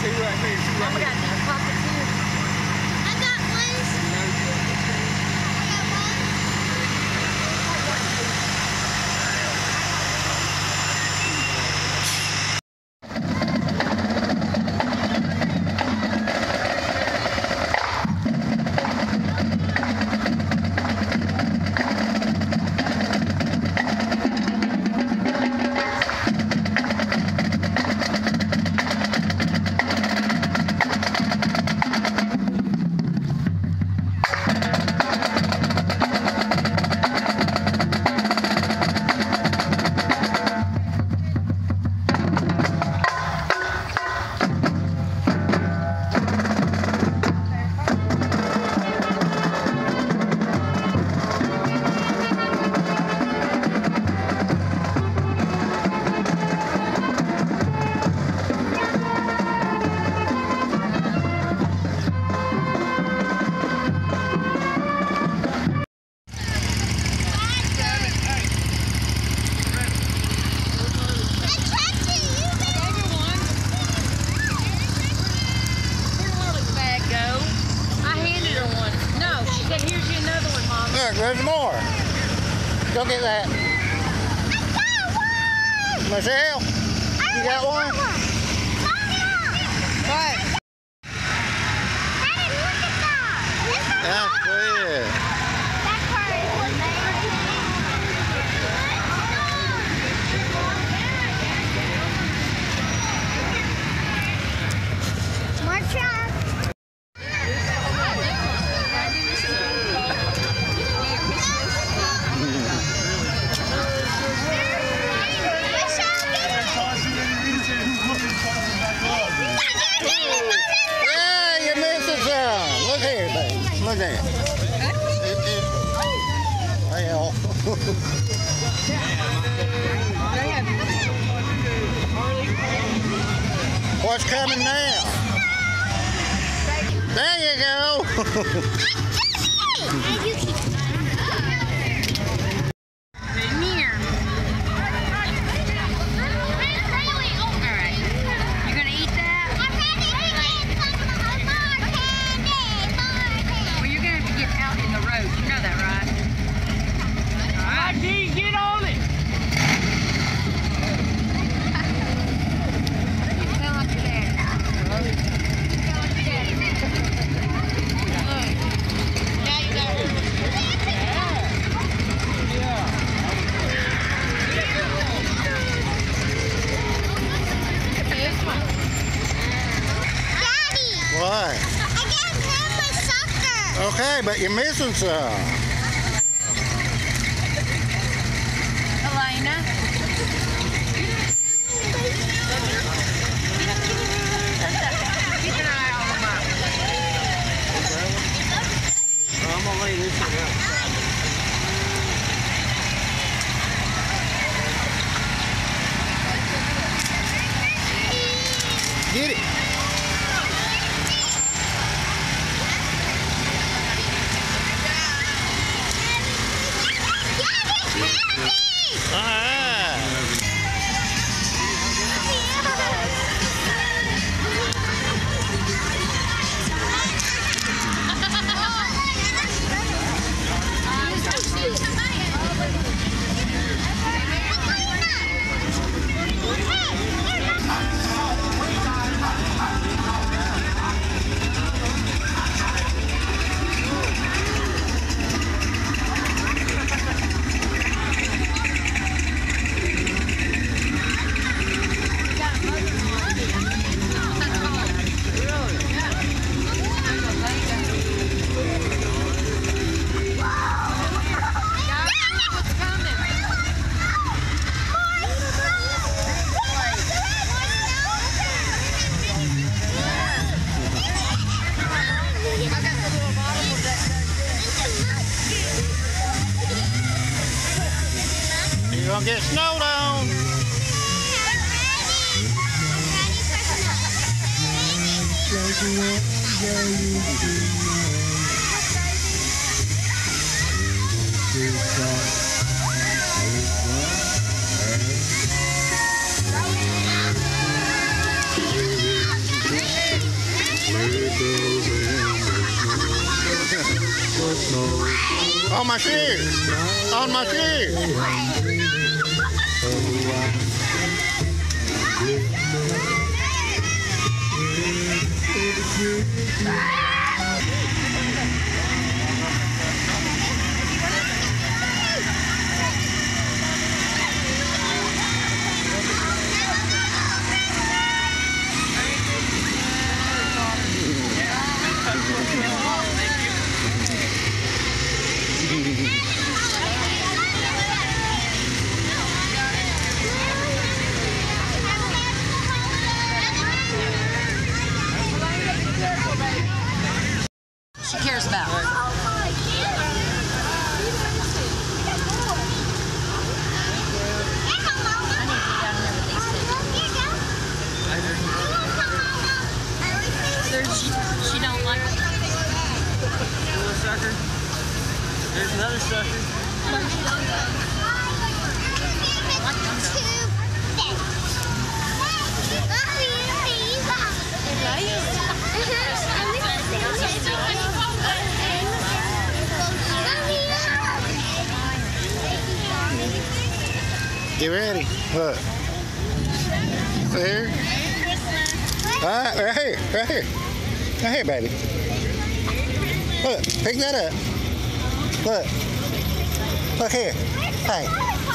two right here. Right Mama here. got deep pockets here. Go get that. I got one! Michelle, you got one? What? That's good. More truck. Yeah, you're missing some. Look here, baby. Look. It, it, what's coming now? There you go. Here. All right. You gonna eat that? Well, you're gonna have to get out in the road. You know that, right? All right. ID, get on it. Tell like your dad. Tell like your dad. Now you got this one. What? Okay, but you're missing some. Elena. Keep an eye on them up. I'm gonna lay this one out. Get it. get snowed on. On my feet. On my shoes! She cares about. Ready. Look. There. All right, right here, right here. Right here, baby. Look, pick that up. Look. Look here. Hey,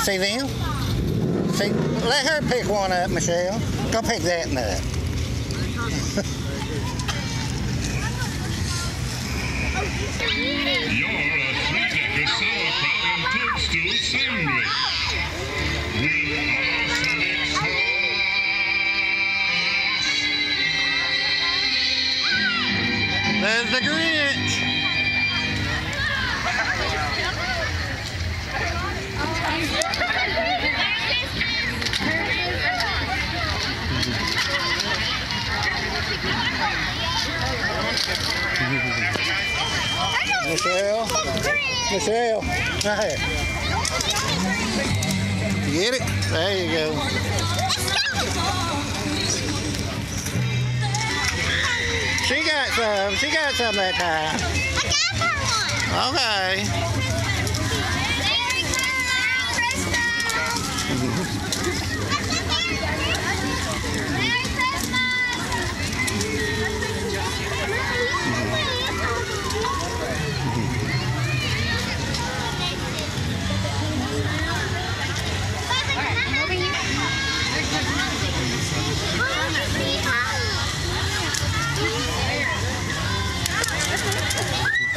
see them? See, let her pick one up, Michelle. Go pick that up. You're a three-decker sauerkraut and toadstool sandwich. Michelle. Michelle. Right here. Get it? There you go. She got some. She got some that time. Okay.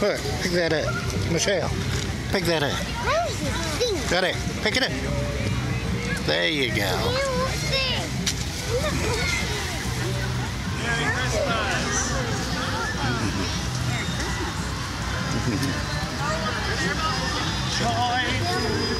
Look, pick that up. Michelle, pick that up. Got it. Pick it up. There you go. Already,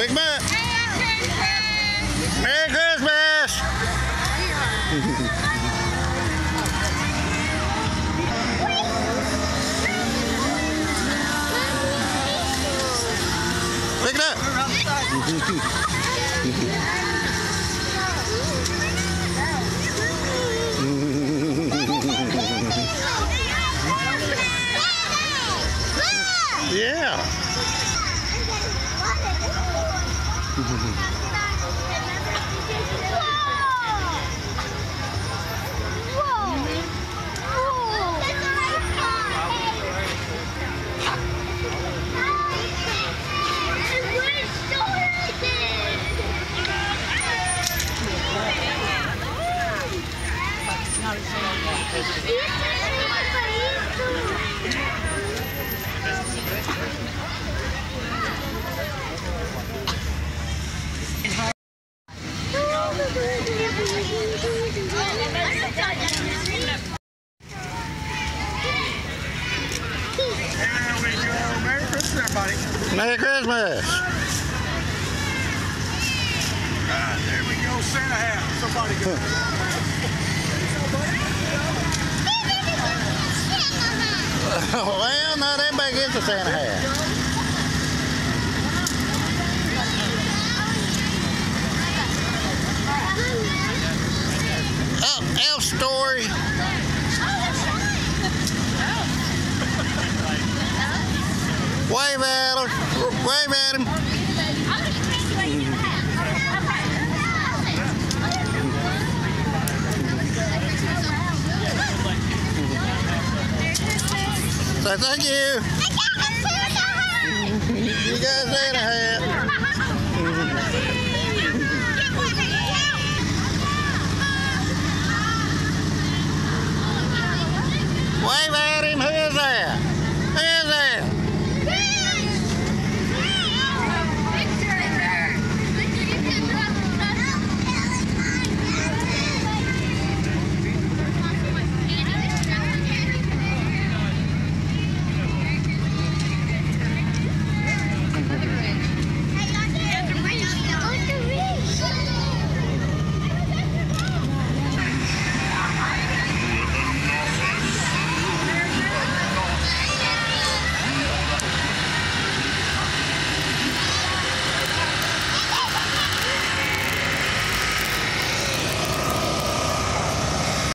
Pick them up. Merry Christmas. Pick it up. Yeah. Merry Christmas. Ah, there we go, Santa well, not everybody gets a Santa hat. Oh, elf story. Wave at him. Wave at him. Say thank you. you guys had a hat.